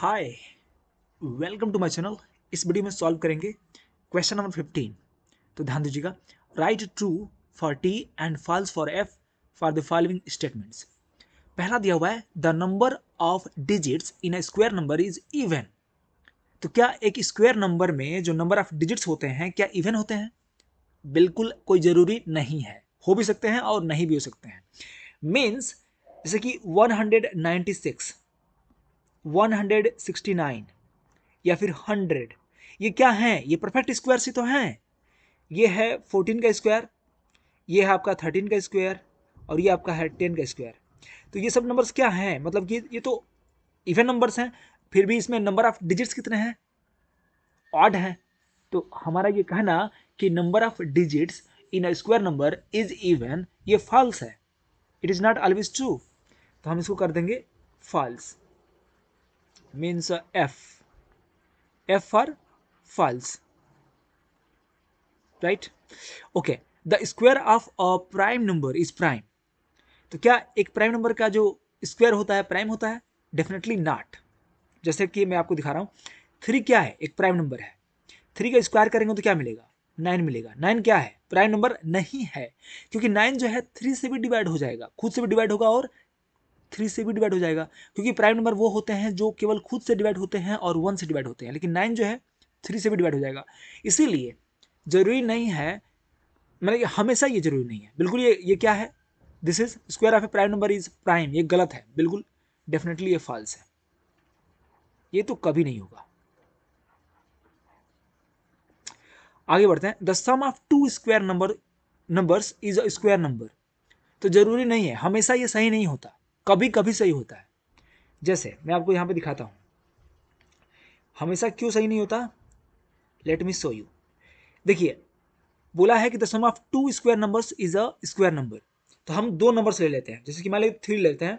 Hi welcome to my channel इस video में solve करेंगे क्वेश्चन नंबर फिफ्टीन तो ध्यान दीजिएगा right true for T and false for F for the following statements पहला दिया हुआ है the number of digits in a square number is even तो क्या एक स्क्वायर नंबर में जो नंबर ऑफ़ डिजिट्स होते हैं, क्या इवन होते हैं? बिल्कुल कोई ज़रूरी नहीं है। हो भी सकते हैं और नहीं भी हो सकते हैं। मीन्स जैसे कि 196 169 या फिर 100 ये क्या है? ये परफेक्ट स्क्वायर से तो हैं। ये है 14 का स्क्वायर ये है आपका 13 का स्क्वायर और ये आपका है 10 का स्क्वायर तो ये सब नंबर्स क्या हैं? मतलब कि ये तो इवन नंबर्स हैं, फिर भी इसमें नंबर ऑफ़ डिजिट्स कितने हैं? ऑड हैं। तो हमारा ये कहना कि number of digits in a square number is even ये फॉल्स है। It is not always true तो हम इसको कर देंगे false means uh, f. F for false. Right? Okay. The square of a prime number is prime. तो क्या एक प्राइम नंबर का जो स्क्वायर होता है प्राइम होता है? डेफिनेटली नॉट जैसे कि मैं आपको दिखा रहा हूँ थ्री क्या है? एक प्राइम नंबर है. थ्री का स्क्वायर करेंगे तो क्या मिलेगा? नाइन मिलेगा. नाइन क्या है? प्राइम नंबर नहीं है. क्योंकि नाइन जो है थ्री से भी डिवाइड हो जाएगा. खुद से भी डिवाइड होगा और थ्री से भी डिवाइड हो जाएगा, क्योंकि प्राइम नंबर वो होते हैं जो केवल खुद से डिवाइड होते हैं और वन से डिवाइड होते हैं, लेकिन नाइन जो है थ्री से भी डिवाइड हो जाएगा। इसीलिए ज़रूरी नहीं है मतलब हमेशा ये ज़रूरी नहीं है। बिल्कुल ये ये क्या है? This is square of a prime number is prime ये गलत है। बिल्कुल डेफिनेटली ये फॉल्स है। ये तो कभी नहीं होगा। आगे बढ़ते हैं। The sum of two square number numbers is a square number तो ज़रूरी नहीं है, हमेशा ये सही नहीं होता। कभी कभी सही होता है। जैसे, मैं आपको यहाँ पे दिखाता हूँ। हमेशा क्यों सही नहीं होता? लेट मी शो यू देखिए, बोला है कि the sum of two square numbers is a square number तो हम दो नंबर्स ले लेते हैं। जैसे कि मान लीजिए थ्री लेते हैं।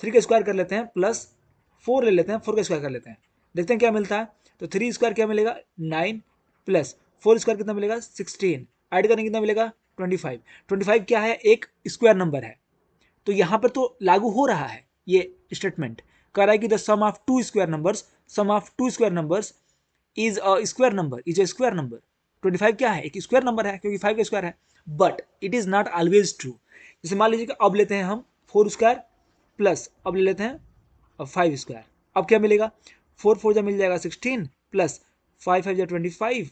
थ्री का स्क्वायर कर लेते हैं प्लस फोर ले लेते हैं फोर का स्क्वायर कर लेते हैं। देखते हैं क्या मिलता है? तो थ्री स्क्वायर क्या मिलेगा? नाइन प्लस फोर स्क्वायर कितना मिलेगा? सिक्सटीन ऐड करने कितना मिलेगा? ट्वेंटी फाइव ट्वेंटी फाइव क्या है? एक स्क्वायर नंबर है। तो यहाँ पर तो लागू हो रहा है ये स्टेटमेंट कह रहा है कि the sum of two square numbers sum of two square numbers is a square number is a square number twenty five क्या है? एक स्क्वायर नंबर है, क्योंकि फाइव का स्क्वायर है। But it is not always true जैसे मान लीजिए कि अब लेते हैं हम फोर स्क्वायर प्लस अब ले लेते हैं अब फाइव स्क्वायर अब क्या मिलेगा? फोर फोर जब मिल जाएगा सिक्सटीन प्लस फाइव फाइव या ट्वेंटी फाइव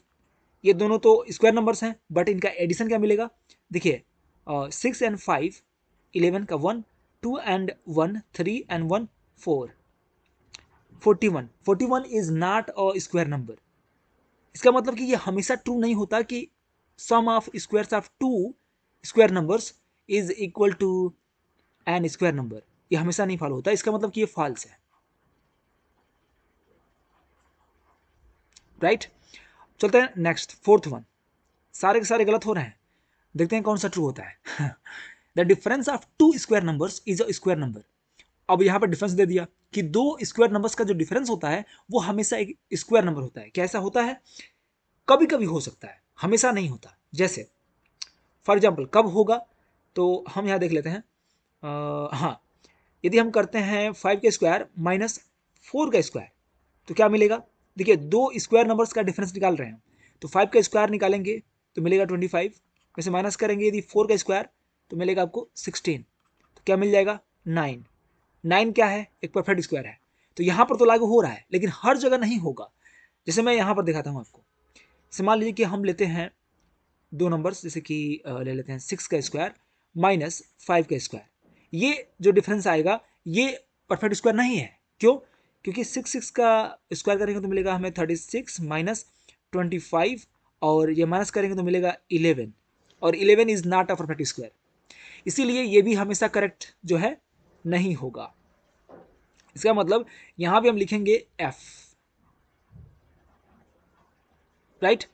ये दोनों तो स्क्वायर नंबर्स हैं बट इनका एडिशन क्या मिलेगा? देखिए सिक्स एंड फाइव इलेवन का one, two and one, three and one, four. Forty one. Forty one is not a square number इसका मतलब कि ये हमेशा ट्रू नहीं होता कि sum of squares of two square numbers is equal to an square number ये हमेशा नहीं फॉलो होता। इसका मतलब कि ये फॉल्स है। Right right? चलते हैं नेक्स्ट फोर्थ वन सारे के सारे गलत हो रहे हैं। देखते हैं कौन सा ट्रू होता है। The difference of two square numbers is a square number अब यहाँ पर डिफरेंस दे दिया कि दो स्क्वायर नंबर्स का जो डिफरेंस होता है वो हमेशा एक स्क्वायर नंबर होता है। कैसा होता है? कभी कभी हो सकता है हमेशा नहीं होता। जैसे फॉर एग्ज़ाम्पल कब होगा? तो हम यहाँ देख लेते हैं। आ, हाँ यदि हम करते हैं फाइव का स्क्वायर माइनस फोर का स्क्वायर तो क्या मिलेगा? देखिए दो स्क्वायर नंबर्स का डिफरेंस निकाल रहे हैं। तो फाइव का स्क्वायर निकालेंगे तो मिलेगा ट्वेंटी फाइव वैसे माइनस करेंगे यदि फोर का स्क्वायर तो मिलेगा आपको सिक्सटीन। तो क्या मिल जाएगा? नाइन। नाइन क्या है? एक परफेक्ट स्क्वायर है। तो यहाँ पर तो लागू हो रहा है, लेकिन हर जगह नहीं होगा। जैसे मैं यहाँ पर दिखाता हूँ आपको। जैसे मान लीजिए कि हम लेते हैं दो नंबर्स जैसे कि ले लेते हैं सिक्स का स्क्वायर माइनस फाइव का स्क्वायर ये जो डिफरेंस आएगा, ये परफेक्ट स्क्वायर नहीं है। क्यों? क्योंकि सिक्स सिक्स का स्क्वायर करेंगे तो मिलेगा हमें thirty six minus twenty five और ये माइनस करेंगे तो मिलेगा इलेवन और eleven is not a perfect square इसीलिए ये भी हमेशा करेक्ट जो है, नहीं होगा। इसका मतलब यहाँ भी हम लिखेंगे एफ़ राइट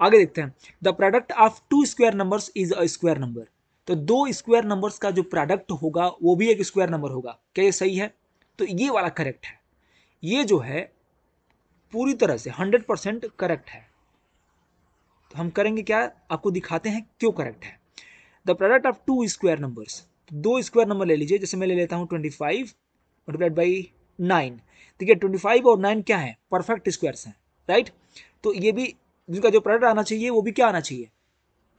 आगे देखते हैं। The product of two square numbers is a square number तो दो स्क्वायर नंबर्स का जो प्रोडक्ट होगा, वो भी एक स्क्वायर नंबर होगा। क्या ये सही है? तो ये वाला करेक्ट है। ये जो है, पूरी तरह से हंड्रेड परसेंट करेक्ट है। तो हम करेंगे क्या? आपको दिखाते हैं क्यों करेक्ट है। The product of two square numbers. दो स्क्वायर नंबर ले लीजिए, जैसे मैं ले लेता हूँ twenty five multiplied by nine देखिए ट्वेंटी फाइव और नाइन क्या है? परफेक्ट स्क्वायर्स हैं राइट तो ये भी, जिनका जो प्रोडक्ट आना चाहिए, वो भी क्या आना चाहिए?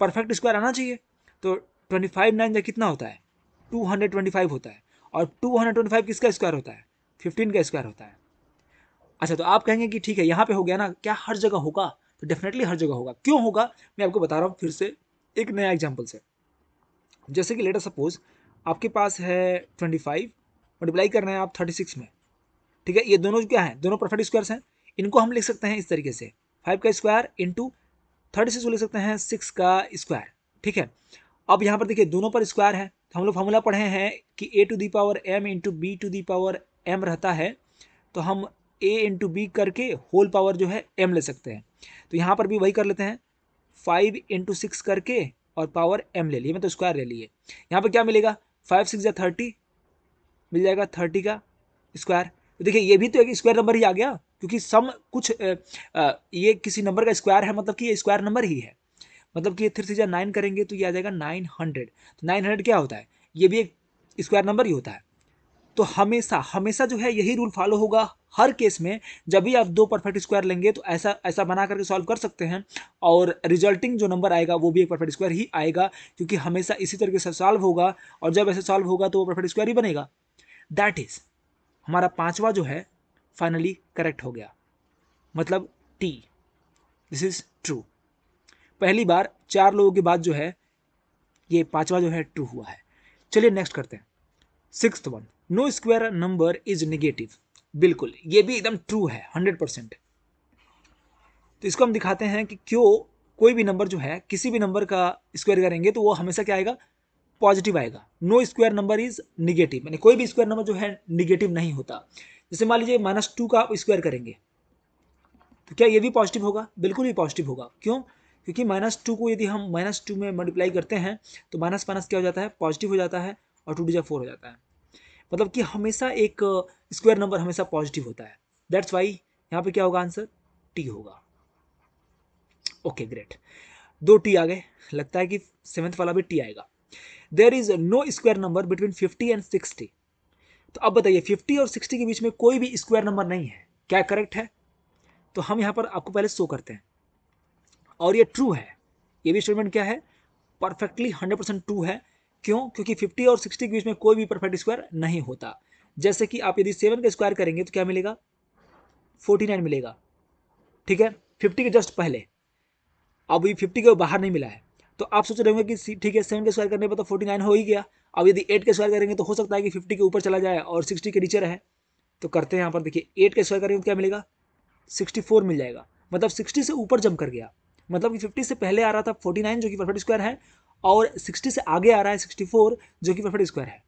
परफेक्ट स्क्वायर आना चाहिए। तो ट्वेंटी फाइव नाइन का कितना होता है? टू हंड्रेड ट्वेंटी फाइव होता है। और टू हंड्रेड ट्वेंटी फाइव किसका स्क्वायर होता है? फिफ्टीन का स्क्वायर होता है। अच्छा तो आप कहेंगे कि ठीक है, यहाँ पे हो गया ना, क्या हर जगह होगा? तो डेफिनेटली हर जगह होगा। क्यों होगा? मैं आपको बता रहा हूँ फिर से एक नया एग्ज़ाम्पल से। जैसे कि लेटर सपोज़ आपके पास है ट्वेंटी फाइव मल्टीप्लाई कर रहे हैं आप थर्टी सिक्स में। ठीक है? ये दोनों क्या है? दोनों परफेक्ट स्क्वायर्स हैं। इनको हम लिख सकते हैं इस तरीके से। फाइव का स्क्वायर इंटू थर्टी सिक्स को लिख सकते हैं सिक्स का स्क्वायर ठीक है? अब यहाँ पर देखिए, दोनों पर स्क्वायर है। तो हम लोग फॉर्मूला पढ़े हैं कि a to the power m into b to the power m रहता है। तो हम ए इंटू बी करके होल पावर जो है एम ले सकते हैं। तो यहाँ पर भी वही कर लेते हैं। फाइव इंटू सिक्स करके और पावर एम ले लिए मैं तो स्क्वायर ले लिए। यहाँ पर क्या मिलेगा? फाइव सिक्स या थर्टी मिल जाएगा थर्टी का स्क्वायर तो देखिए ये भी तो एक स्क्वायर नंबर ही आ गया क्योंकि सम कुछ आ, आ, ये किसी नंबर का स्क्वायर है मतलब कि ये स्क्वायर नंबर ही है। मतलब कि ये थ्री थ्री नाइन करेंगे तो ये आ जाएगा नाइन हंड्रेड तो नाइन हंड्रेड क्या होता है? ये भी एक स्क्वायर नंबर ही होता है। तो हमेशा हमेशा जो है यही रूल फॉलो होगा हर केस में। जब भी आप दो परफेक्ट स्क्वायर लेंगे तो ऐसा ऐसा बना करके सॉल्व कर सकते हैं और रिजल्टिंग जो नंबर आएगा वो भी एक परफेक्ट स्क्वायर ही आएगा क्योंकि हमेशा इसी तरीके से सॉल्व होगा और जब ऐसे सॉल्व होगा तो वो परफेक्ट स्क्वायर ही बनेगा। दैट इज़ हमारा पाँचवा जो है फाइनली करेक्ट हो गया। मतलब टी दिस इज़ ट्रू पहली बार चार लोगों के बाद जो है ये पाँचवा जो है ट्रू हुआ है। चलिए नेक्स्ट करते हैं। Six one no square number is negative बिल्कुल, ये भी एकदम ट्रू है हंड्रेड परसेंट तो इसको हम दिखाते हैं कि क्यों कोई भी नंबर जो है, किसी भी नंबर का स्क्वायर करेंगे तो वो हमेशा क्या आएगा? पॉजिटिव आएगा। No square number is negative यानी कोई भी स्क्वायर नंबर जो है निगेटिव नहीं होता। जैसे मान लीजिए माइनस टू का आप स्क्वायर करेंगे तो क्या ये भी पॉजिटिव होगा? बिल्कुल भी पॉजिटिव होगा। क्यों? क्योंकि माइनस टू को यदि हम माइनस टू में मल्टीप्लाई करते हैं तो माइनस माइनस क्या हो जाता है? पॉजिटिव हो जाता है और टू डिजा फोर हो जाता है। मतलब कि हमेशा एक स्क्वायर नंबर हमेशा पॉजिटिव होता है। दैट्स वाई यहाँ पे क्या होगा आंसर टी होगा। ओके ग्रेट दो टी आ गए। लगता है कि सेवेंथ वाला भी टी आएगा। There is no square number between fifty and sixty तो अब बताइए फिफ्टी और सिक्सटी के बीच में कोई भी स्क्वायर नंबर नहीं है। क्या करेक्ट है? तो हम यहाँ पर आपको पहले शो करते हैं। और ये ट्रू है। ये भी स्टेटमेंट क्या है? परफेक्टली हंड्रेड परसेंट ट्रू है। क्यों? क्योंकि 50 और 60 के बीच में कोई भी परफेक्ट स्क्वायर नहीं होता। जैसे कि आप यदि सेवन का स्क्वायर करेंगे तो क्या मिलेगा? 49 मिलेगा। ठीक है? 50 के जस्ट पहले। अब ये 50 के बाहर नहीं मिला है। तो आप सोच रहे होंगे कि ठीक है सेवन का स्क्वायर करने पर तो 49 हो ही गया। अब यदि एट का स्क्वायर करेंगे तो हो सकता है कि फिफ्टी के ऊपर चला जाए और सिक्सटी के नीचे रहे। तो करते हैं यहाँ पर, देखिए एट का स्क्वायर करेंगे तो क्या मिलेगा? सिक्सटी फोर मिल जाएगा। मतलब सिक्सटी से ऊपर जम कर गया। मतलब कि फिफ्टी से पहले आ रहा था फोर्टी नाइन जो कि परफेक्ट स्क्वायर है। और सिक्सटी से आगे आ रहा है, सिक्सटी फोर, जो कि परफेक्ट स्क्वायर है।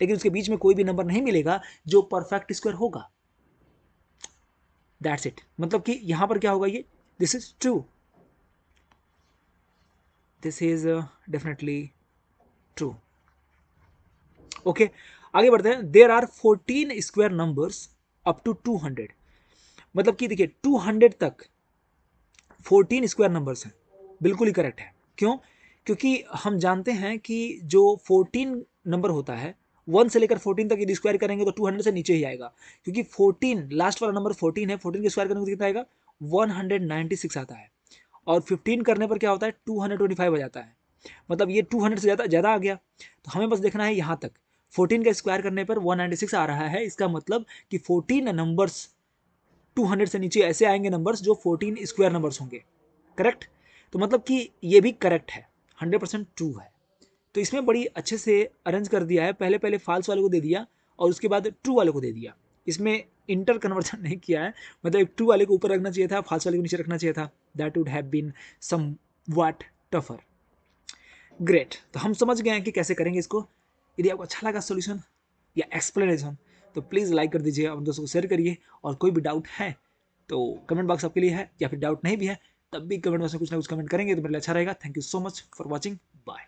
लेकिन उसके बीच में कोई भी नंबर नहीं मिलेगा जो परफेक्ट स्क्वायर होगा। दैट्स इट मतलब कि यहाँ पर क्या होगा ये? This is true this is definitely true okay आगे बढ़ते हैं। There are fourteen square numbers up to two hundred मतलब कि देखिए टू हंड्रेड तक फोर्टीन स्क्वायर नंबर्स हैं। बिल्कुल ही करेक्ट है। क्यों? क्योंकि हम जानते हैं कि जो फोर्टीन नंबर होता है वन से लेकर फोर्टीन तक यदि स्क्वायर करेंगे तो टू हंड्रेड से नीचे ही आएगा। क्योंकि फोर्टीन लास्ट वाला नंबर फोर्टीन है फोर्टीन के स्क्वायर करने को कितना आएगा? वन हंड्रेड नाइन्टी सिक्स आता है। और फिफ्टीन करने पर क्या होता है? टू हंड्रेड ट्वेंटी फाइव हो जाता है। मतलब ये टू हंड्रेड से ज़्यादा ज़्यादा आ गया। तो हमें बस देखना है यहाँ तक। फोर्टीन का स्क्वायर करने पर वन नाइन्टी सिक्स आ रहा है। इसका मतलब कि फोर्टीन नंबर्स टू हंड्रेड से नीचे ऐसे आएँगे नंबर्स जो फोर्टीन स्क्वायर नंबर्स होंगे। करेक्ट तो मतलब कि ये भी करेक्ट है। हंड्रेड परसेंट ट्रू है। तो इसमें बड़ी अच्छे से अरेंज कर दिया है। पहले पहले फाल्स वाले को दे दिया और उसके बाद ट्रू वाले को दे दिया। इसमें इंटर कन्वर्जन नहीं किया है। मतलब एक ट्रू वाले को ऊपर रखना चाहिए था फाल्स वाले को नीचे रखना चाहिए था। That would have been somewhat tougher great तो हम समझ गए हैं कि कैसे करेंगे इसको। यदि आपको अच्छा लगा सोल्यूशन या एक्सप्लेनेशन तो प्लीज़ लाइक कर दीजिए और दोस्तों को शेयर करिए। और कोई भी डाउट है तो कमेंट बॉक्स आपके लिए है या फिर डाउट नहीं भी है तब भी कमेंट बॉक्स में कुछ ना कुछ कमेंट करेंगे तो मेरे लिए अच्छा रहेगा। Thank you so much for watching bye